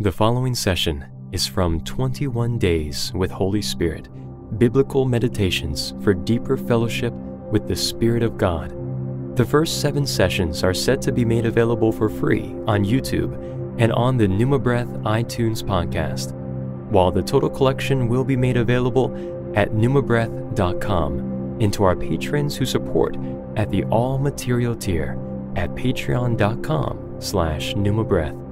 The following session is from 21 Days with Holy Spirit Biblical Meditations for Deeper Fellowship with the Spirit of God. The first seven sessions are set to be made available for free on YouTube and on the Pneuma Breath iTunes podcast, while the total collection will be made available at pneumabreath.com and to our patrons who support at the all material tier at patreon.com slash pneumabreath.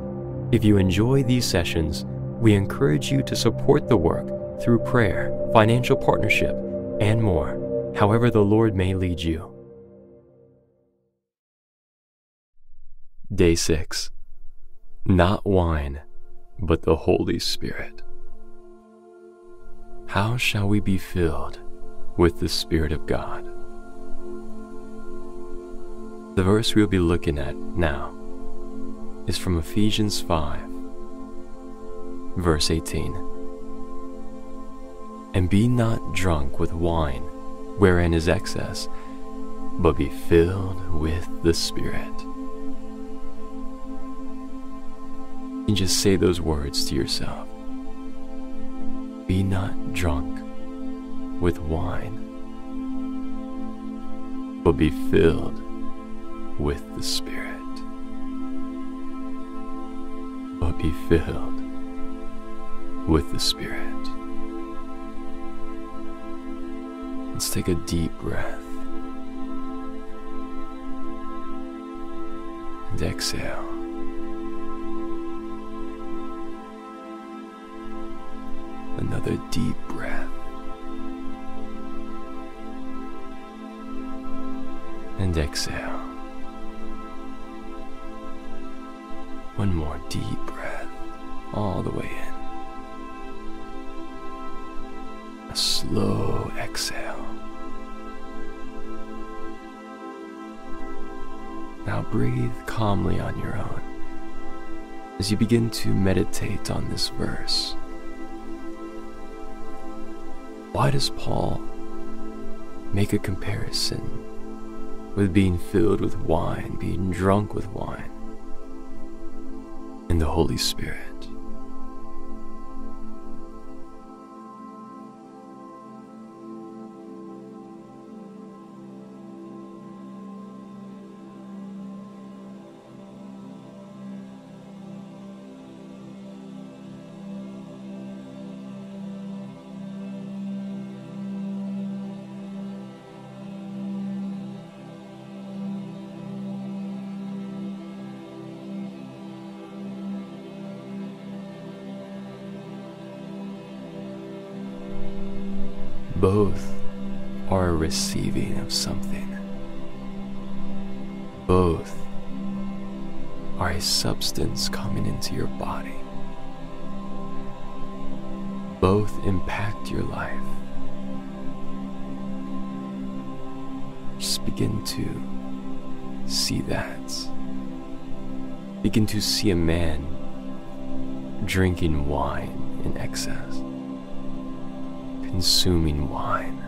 If you enjoy these sessions, we encourage you to support the work through prayer, financial partnership, and more, however the Lord may lead you. Day 6 Not wine, but the Holy Spirit. How shall we be filled with the Spirit of God? The verse we'll be looking at now is from Ephesians 5, verse 18. And be not drunk with wine, wherein is excess, but be filled with the Spirit. And just say those words to yourself. Be not drunk with wine, but be filled with the Spirit. Be filled with the Spirit. Let's take a deep breath and exhale. Another deep breath. And exhale. One more deep breath, all the way in. A slow exhale. Now breathe calmly on your own as you begin to meditate on this verse. Why does Paul make a comparison with being filled with wine, being drunk with wine, and the Holy Spirit? Both are a receiving of something. Both are a substance coming into your body. Both impact your life. Just begin to see that. Begin to see a man drinking wine in excess consuming wine.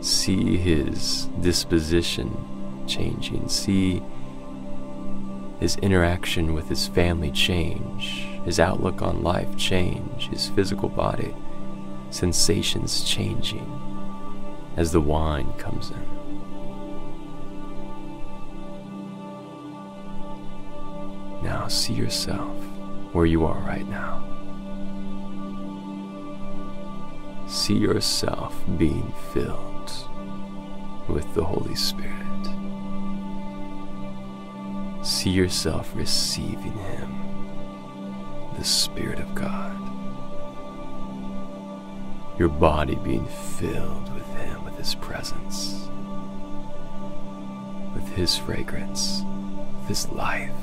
See his disposition changing. See his interaction with his family change. His outlook on life change. His physical body sensations changing as the wine comes in. Now see yourself where you are right now. See yourself being filled with the Holy Spirit. See yourself receiving Him, the Spirit of God. Your body being filled with Him, with His presence, with His fragrance, with His life.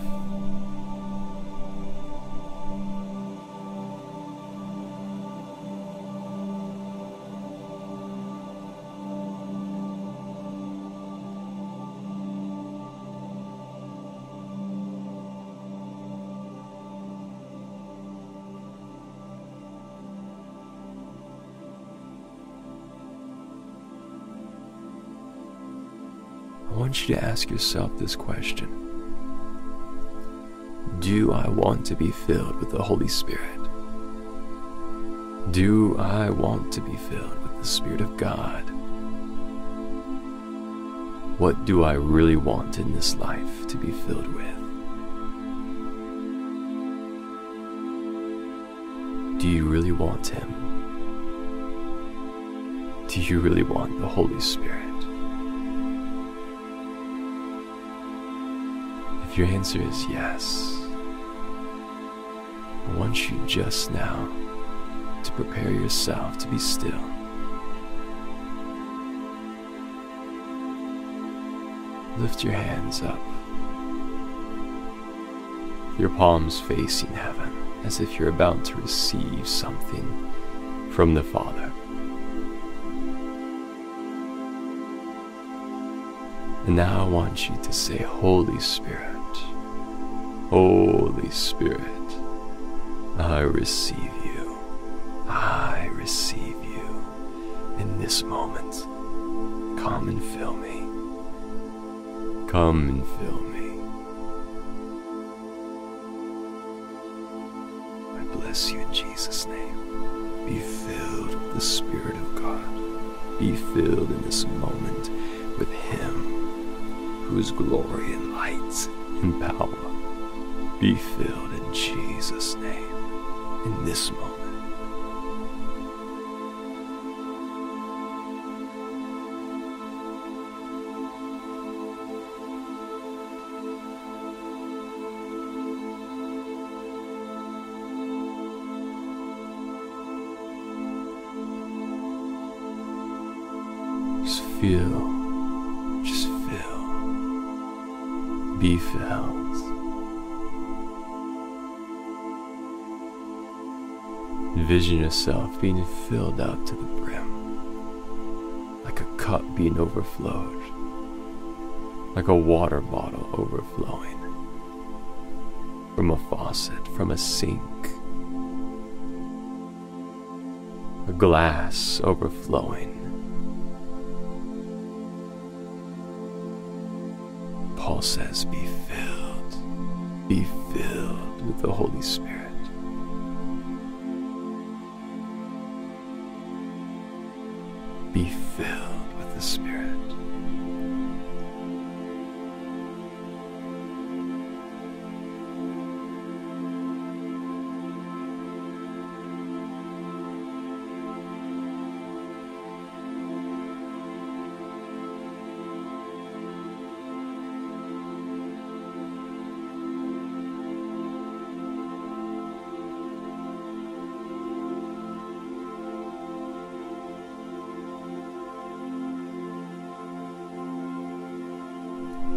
Want you to ask yourself this question Do Do I want to be filled with the Holy Spirit? Do I want to be filled with the Spirit of God? What do I really want in this life to be filled with? Do you really want Him? Do you really want the Holy Spirit? Your answer is yes, I want you just now to prepare yourself to be still. Lift your hands up, your palms facing heaven, as if you're about to receive something from the Father. And now I want you to say, Holy Spirit, Holy Spirit, I receive you. I receive you in this moment. Come and fill me. Come and fill me. I bless you in Jesus' name. Be filled with the Spirit of God. Be filled in this moment with Him whose glory and light and power. Be filled in Jesus' name in this moment. Just feel, just feel, be filled. Envision yourself being filled out to the brim, like a cup being overflowed, like a water bottle overflowing from a faucet, from a sink, a glass overflowing. Paul says, Be filled, be filled with the Holy Spirit. Be filled with the Spirit.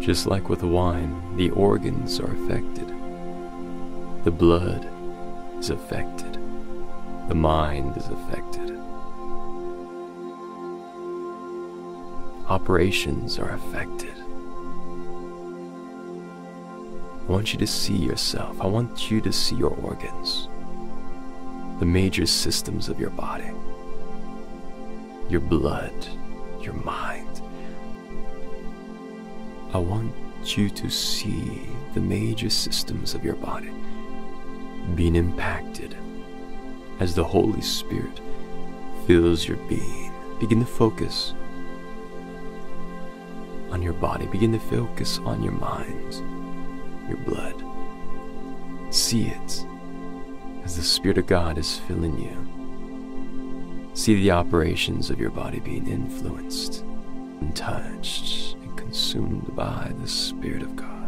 Just like with wine, the organs are affected. The blood is affected. The mind is affected. Operations are affected. I want you to see yourself. I want you to see your organs, the major systems of your body, your blood, your mind. I want you to see the major systems of your body being impacted as the Holy Spirit fills your being. Begin to focus on your body, begin to focus on your mind, your blood. See it as the Spirit of God is filling you. See the operations of your body being influenced and touched consumed by the Spirit of God.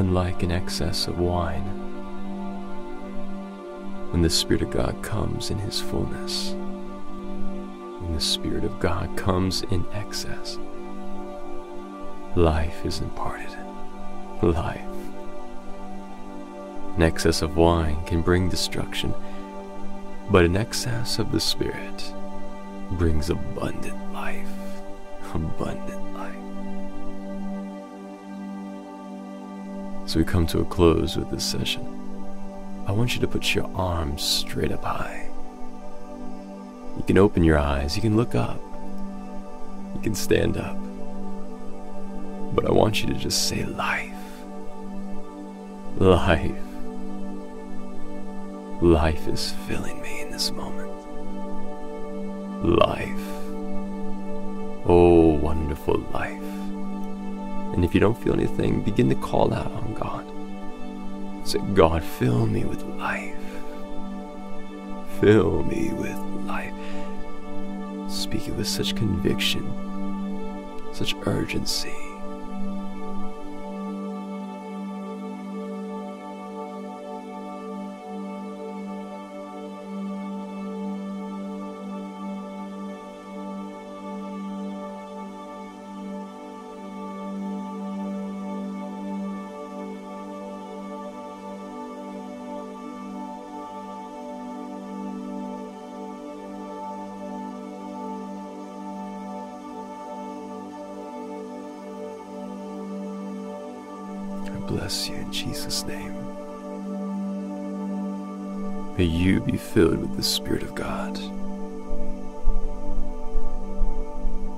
Unlike an excess of wine. When the Spirit of God comes in His fullness, when the Spirit of God comes in excess, life is imparted. Life. An excess of wine can bring destruction, but an excess of the Spirit brings abundant life. Abundant As we come to a close with this session, I want you to put your arms straight up high. You can open your eyes, you can look up, you can stand up. But I want you to just say life. Life. Life is filling me in this moment. Life. Oh, wonderful life. And if you don't feel anything, begin to call out on God. Say, God, fill me with life. Fill me with life. Speak it with such conviction, such urgency. Bless you in Jesus' name. May you be filled with the Spirit of God.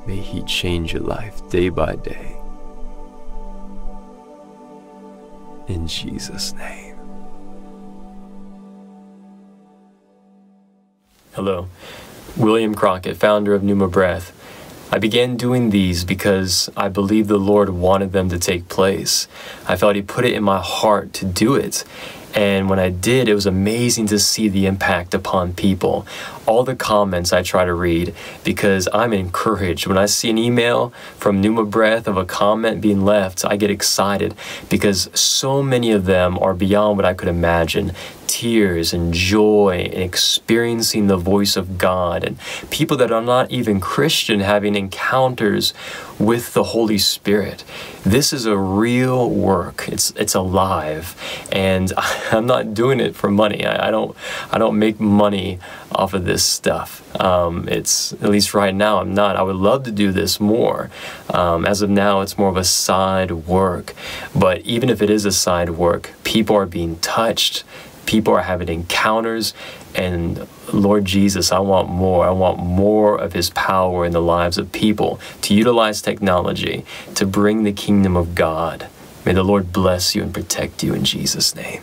May He change your life day by day. In Jesus' name. Hello, William Crockett, founder of Pneuma Breath. I began doing these because I believed the Lord wanted them to take place. I felt He put it in my heart to do it. And when I did, it was amazing to see the impact upon people. All the comments I try to read because I'm encouraged. When I see an email from Pneuma Breath of a comment being left, I get excited because so many of them are beyond what I could imagine tears and joy and experiencing the voice of God, and people that are not even Christian having encounters with the Holy Spirit. This is a real work. It's it's alive, and I'm not doing it for money. I, I don't I don't make money off of this stuff. Um, it's at least right now I'm not. I would love to do this more. Um, as of now, it's more of a side work. But even if it is a side work, people are being touched people are having encounters and Lord Jesus, I want more. I want more of His power in the lives of people to utilize technology to bring the kingdom of God. May the Lord bless you and protect you in Jesus' name.